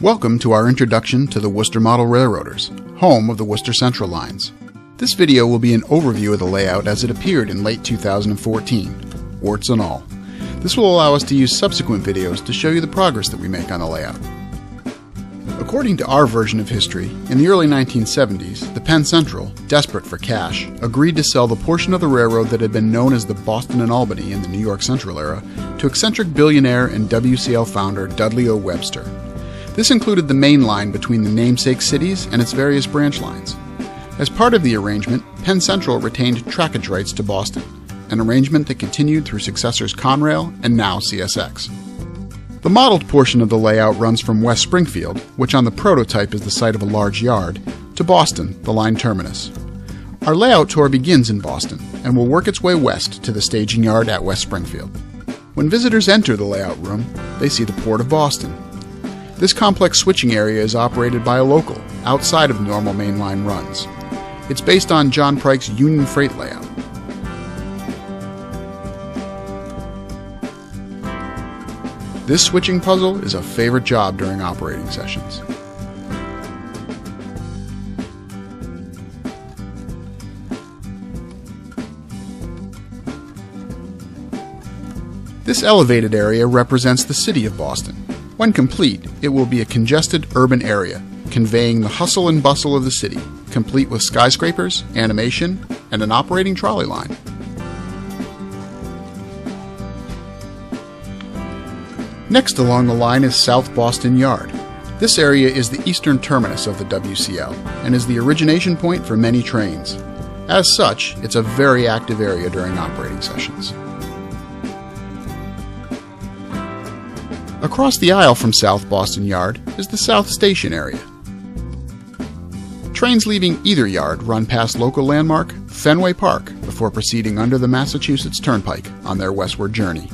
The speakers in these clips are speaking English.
Welcome to our introduction to the Worcester Model Railroaders, home of the Worcester Central lines. This video will be an overview of the layout as it appeared in late 2014, warts and all. This will allow us to use subsequent videos to show you the progress that we make on the layout. According to our version of history, in the early 1970s, the Penn Central, desperate for cash, agreed to sell the portion of the railroad that had been known as the Boston and Albany in the New York Central era to eccentric billionaire and WCL founder Dudley O. Webster. This included the main line between the namesake cities and its various branch lines. As part of the arrangement, Penn Central retained trackage rights to Boston, an arrangement that continued through successors Conrail and now CSX. The modeled portion of the layout runs from West Springfield, which on the prototype is the site of a large yard, to Boston, the line terminus. Our layout tour begins in Boston and will work its way west to the staging yard at West Springfield. When visitors enter the layout room, they see the Port of Boston. This complex switching area is operated by a local, outside of normal mainline runs. It's based on John Pryke's Union Freight layout. This switching puzzle is a favorite job during operating sessions. This elevated area represents the city of Boston. When complete, it will be a congested urban area, conveying the hustle and bustle of the city, complete with skyscrapers, animation, and an operating trolley line. Next along the line is South Boston Yard. This area is the eastern terminus of the WCL and is the origination point for many trains. As such, it's a very active area during operating sessions. Across the aisle from South Boston Yard is the South Station area. Trains leaving either yard run past local landmark Fenway Park before proceeding under the Massachusetts Turnpike on their westward journey.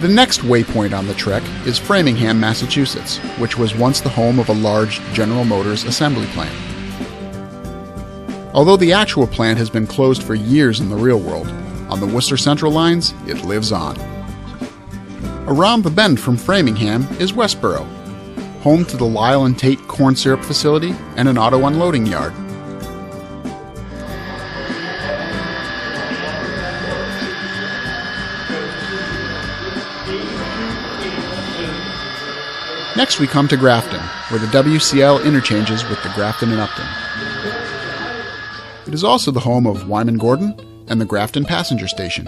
The next waypoint on the trek is Framingham, Massachusetts, which was once the home of a large General Motors assembly plant. Although the actual plant has been closed for years in the real world, on the Worcester Central lines, it lives on. Around the bend from Framingham is Westboro, home to the Lyle and Tate corn syrup facility and an auto unloading yard. Next, we come to Grafton, where the WCL interchanges with the Grafton and Upton. It is also the home of Wyman Gordon and the Grafton Passenger Station.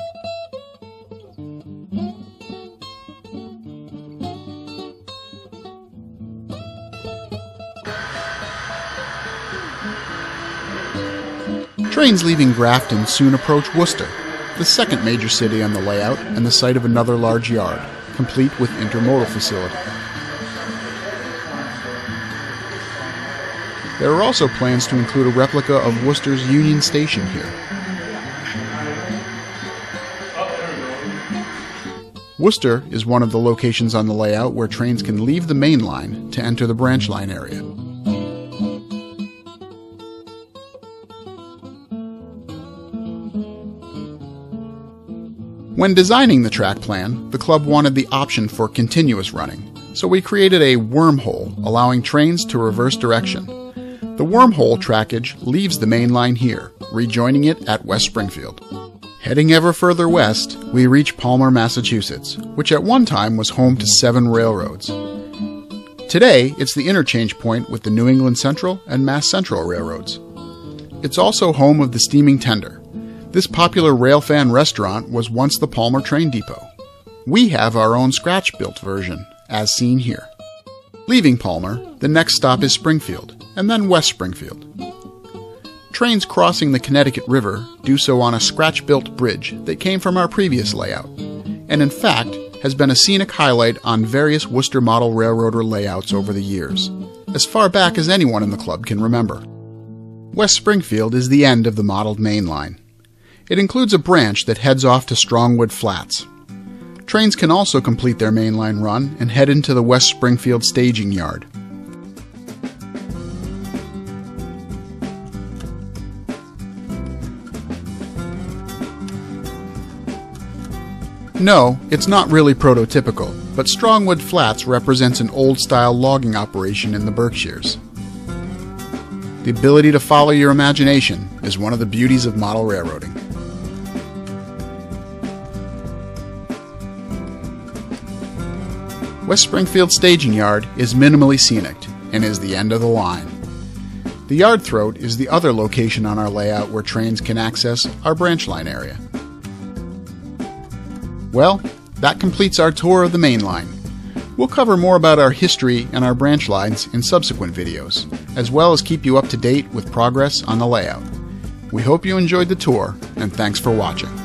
Trains leaving Grafton soon approach Worcester, the second major city on the layout and the site of another large yard, complete with intermodal facility. There are also plans to include a replica of Worcester's Union Station here. Worcester is one of the locations on the layout where trains can leave the main line to enter the branch line area. When designing the track plan, the club wanted the option for continuous running, so we created a wormhole allowing trains to reverse direction. The wormhole trackage leaves the main line here, rejoining it at West Springfield. Heading ever further west, we reach Palmer, Massachusetts, which at one time was home to seven railroads. Today, it's the interchange point with the New England Central and Mass Central railroads. It's also home of the Steaming Tender. This popular railfan restaurant was once the Palmer train depot. We have our own scratch built version, as seen here. Leaving Palmer, the next stop is Springfield, and then West Springfield. Trains crossing the Connecticut River do so on a scratch built bridge that came from our previous layout, and in fact has been a scenic highlight on various Worcester Model Railroader layouts over the years, as far back as anyone in the club can remember. West Springfield is the end of the modeled main line. It includes a branch that heads off to Strongwood Flats. Trains can also complete their mainline run and head into the West Springfield staging yard. No, it's not really prototypical, but Strongwood Flats represents an old style logging operation in the Berkshires. The ability to follow your imagination is one of the beauties of model railroading. West Springfield Staging Yard is minimally scenic and is the end of the line. The yard throat is the other location on our layout where trains can access our branch line area. Well, that completes our tour of the main line. We'll cover more about our history and our branch lines in subsequent videos, as well as keep you up to date with progress on the layout. We hope you enjoyed the tour, and thanks for watching.